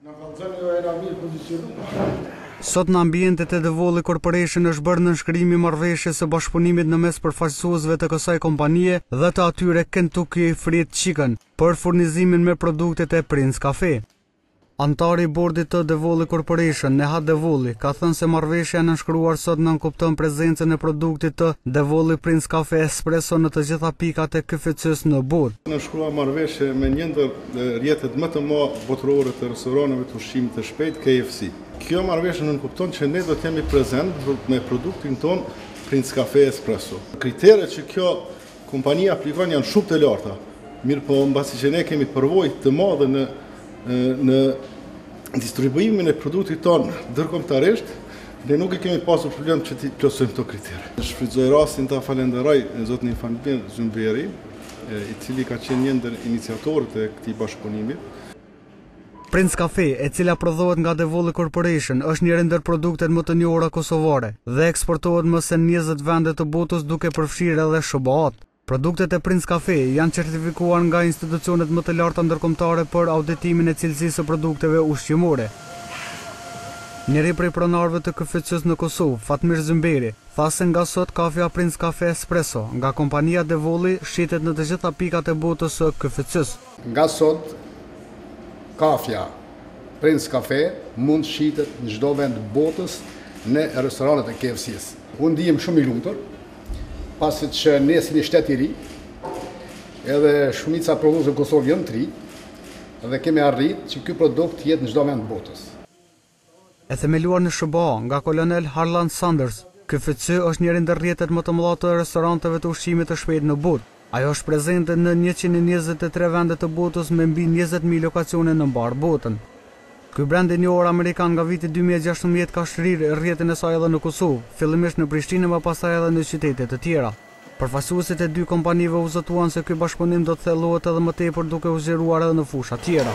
Na kanë thënë jo era mirë kondicionuar. Sot në ambientet e Devolli Corporation është bërë nënshkrimi i marrëveshjes së bashkëpunimit në mes përfaqësuesve të kësaj kompanie dhe të atyre Kentucky Fried Chicken për furnizimin me produktet e Prince Caffe. Anëtari i bordit të Devolli Corporation, Nehat Devolli, ka thënë se marrëveshja e nënshkruar sot nënkupton prezencën e produktit të Devolli Prince Caffe Espresso në të gjitha pikat e KFC-së në botë. Nënshkruam marrëveshje me një ndër rrjetet më të mëdha botërore të restoraneve të ushqimit të shpejtë, KFC. Kjo marrëveshje nënkupton që ne do të jemi prezent me produktin tonë Prince Caffe Espresso. Kriteret që kjo kompani aplikon janë shumë të larta, mirëpo mbasi që ne kemi përvojë të madhe në në distribuimin e produktit tonë ndërkombëtarisht, ne nuk e kemi pasur problem që t'i plotësojmë këto kritere. Shfrytëzoj rastin ta falënderoj zotrin Fatmir Zymberin, i cili ka qenë një ndër iniciatorët e këtij bashkëpunimit. Prince Caffe, e cila prodhohet nga Devolli Corporation, është njëri ndër produktet më të njohura kosovare dhe eksportohet më se njëzet vende të botës duke përfshirë edhe SHBA-të. Produktet e Prince Caffe janë certifikuar nga institucionet më të larta ndërkombëtare për auditimin e cilësisë së produkteve ushqimore. Njëri prej pronarëve të KFC-së në Kosovë, Fatmir Zymberi, tha se nga sot kafja Prince Caffe Espresso, nga kompania Devolli, shitet në të gjitha pikat e botës së KFC-së. Nga sot kafja Prince Caffe mund shitet në çdo vend botës në restoranet e KFC-së. Unë ndihem shumë i lumtur, pasi që ne si një shtet i ri, edhe shumica e prodhuesve në Kosovë janë të ri dhe kemi arritë që ky produkt të jetë në çdo vend botës. E themeluar në SHBA nga kolonel Harland Sanders, KFC është njëri ndër rrjetet më të mëdha të restoranteve të ushqimit të shpejtë në botë. Ajo është prezente në njëqind e njëzet e tre vende të botës me mbi njëzet mijë lokacione në mbarë botën. Ky brend i njohur amerikan nga viti dy mijë e gjashtëmbëdhjetë ka shtrirë rrjetin e saj edhe në Kosovë, fillimisht në Prishtinë e më pastaj edhe në qytete të tjera. Përfaqësuesit e dy kompanive u zotuan se ky bashkëpunim do të thellohet edhe më tepër duke u zgjeruar edhe në fusha të tjera.